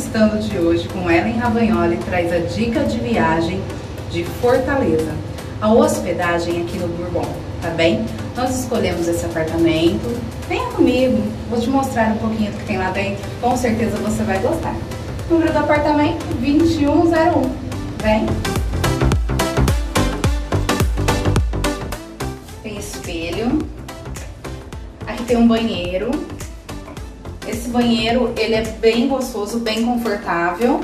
Entrevistando de hoje com Ellen Ravagnoli traz a dica de viagem de Fortaleza. A hospedagem aqui no Bourbon, tá bem? Nós escolhemos esse apartamento. Venha comigo, vou te mostrar um pouquinho do que tem lá dentro. Com certeza você vai gostar. Número do apartamento 2101. Vem. Tem espelho. Aqui tem um banheiro. Banheiro, ele é bem gostoso, bem confortável.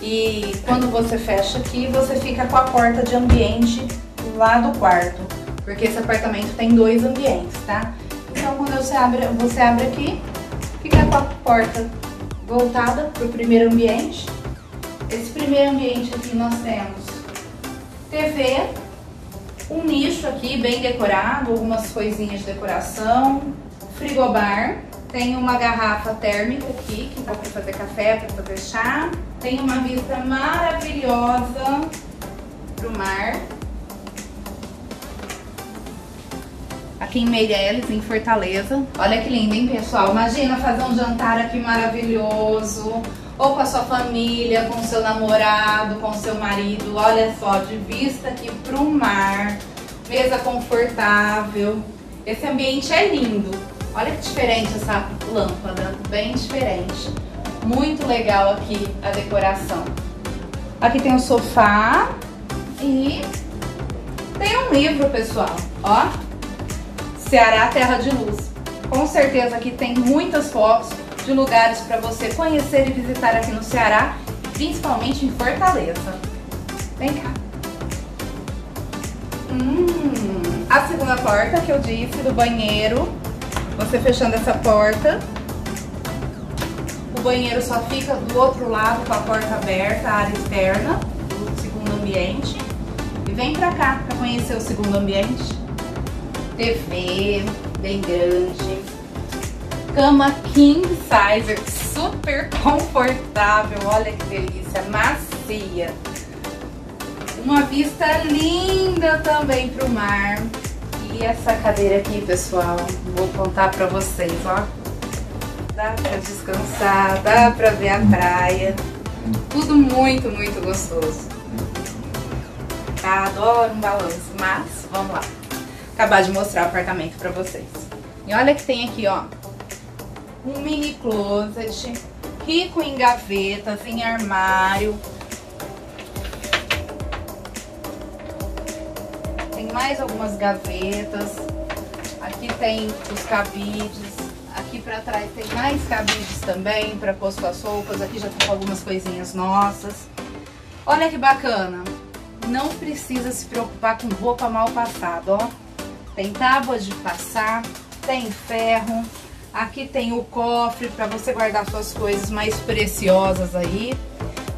E quando você fecha aqui, você fica com a porta de ambiente lá do quarto. Porque esse apartamento tem dois ambientes, tá? Então quando você abre, você abre aqui, fica com a porta voltada para o primeiro ambiente. Esse primeiro ambiente aqui nós temos TV, um nicho aqui bem decorado, algumas coisinhas de decoração, frigobar, tem uma garrafa térmica aqui, que dá para fazer café, para fazer chá. Tem uma vista maravilhosa para o mar. Aqui em Meireles, em Fortaleza. Olha que lindo, hein, pessoal? Imagina fazer um jantar aqui maravilhoso. Ou com a sua família, com seu namorado, com seu marido. Olha só, de vista aqui para o mar. Mesa confortável. Esse ambiente é lindo. Olha que diferente essa lâmpada, bem diferente. Muito legal aqui a decoração. Aqui tem um sofá e tem um livro, pessoal. Ó, Ceará Terra de Luz. Com certeza aqui tem muitas fotos de lugares para você conhecer e visitar aqui no Ceará, principalmente em Fortaleza. Vem cá. Hum, a segunda porta que eu disse do banheiro você fechando essa porta, o banheiro só fica do outro lado com a porta aberta, a área externa do segundo ambiente. E vem pra cá pra conhecer o segundo ambiente. TV bem grande, cama king size, super confortável, olha que delícia, macia. Uma vista linda também pro mar. E essa cadeira aqui, pessoal, vou contar pra vocês, ó. Dá pra descansar, dá pra ver a praia. Tudo muito, muito gostoso. Tá, adoro um balanço, mas vamos lá. Acabar de mostrar o apartamento pra vocês. E olha que tem aqui, ó. Um mini closet, rico em gavetas, em armário, mais algumas gavetas. Aqui tem os cabides. Aqui pra trás tem mais cabides também para pôr suas roupas. Aqui já tem algumas coisinhas nossas. Olha que bacana. Não precisa se preocupar com roupa mal passada, ó. Tem tábuas de passar, tem ferro. Aqui tem o cofre para você guardar suas coisas mais preciosas aí.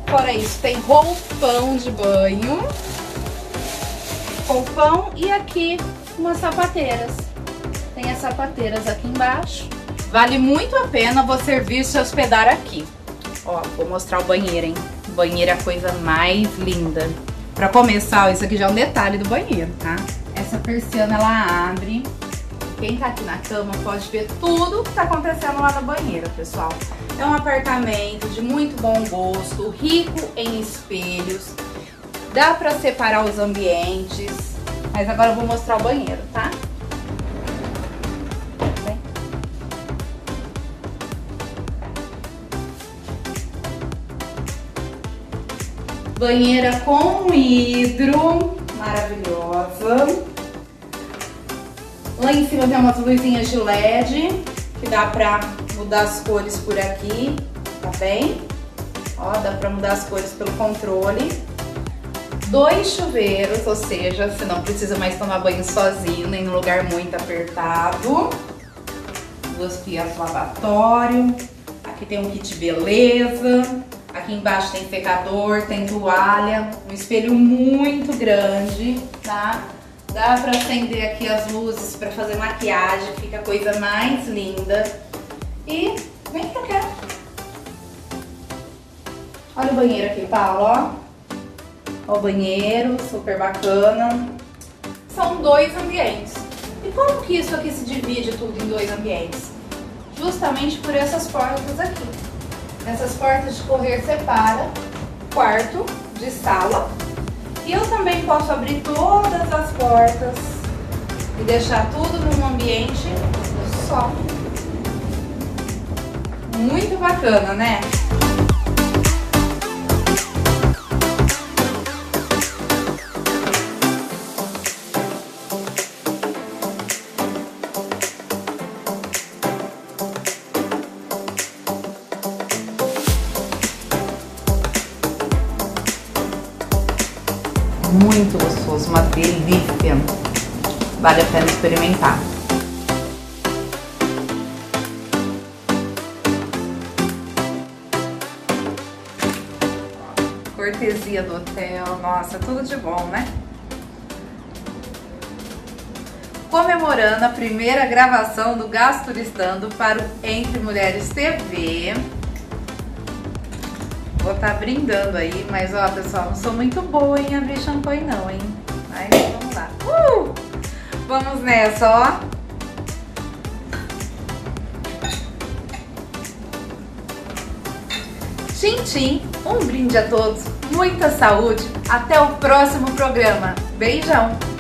Fora isso, tem roupão de banho roupão e aqui umas sapateiras. Tem as sapateiras aqui embaixo. Vale muito a pena você vir se hospedar aqui. Ó, vou mostrar o banheiro, hein? O banheiro é a coisa mais linda. Pra começar, ó, isso aqui já é um detalhe do banheiro, tá? Essa persiana, ela abre. Quem tá aqui na cama pode ver tudo que tá acontecendo lá no banheiro, pessoal. É um apartamento de muito bom gosto, rico em espelhos. Dá pra separar os ambientes. Mas agora eu vou mostrar o banheiro, tá? Banheira com hidro, maravilhosa. Lá em cima tem umas luzinhas de LED, que dá pra mudar as cores por aqui, tá bem? Ó, dá pra mudar as cores pelo controle dois chuveiros, ou seja, você não precisa mais tomar banho sozinho, nem num lugar muito apertado. Duas pias lavatório. Aqui tem um kit beleza. Aqui embaixo tem secador, tem toalha. Um espelho muito grande, tá? Dá pra acender aqui as luzes pra fazer maquiagem, fica a coisa mais linda. E vem pra cá. Olha o banheiro aqui, Paulo, ó ao banheiro, super bacana. São dois ambientes. E como que isso aqui se divide tudo em dois ambientes? Justamente por essas portas aqui. Essas portas de correr separa quarto de sala. E eu também posso abrir todas as portas e deixar tudo num ambiente só. Muito bacana, né? Muito gostoso, uma delícia. Vale a pena experimentar. Cortesia do hotel, nossa, tudo de bom, né? Comemorando a primeira gravação do Gasturistando para o Entre Mulheres TV. Vou estar tá brindando aí, mas ó, pessoal, não sou muito boa em abrir champanhe não, hein? Mas vamos lá. Uh! Vamos nessa, ó. Tchim, tchim. Um brinde a todos, muita saúde. Até o próximo programa. Beijão!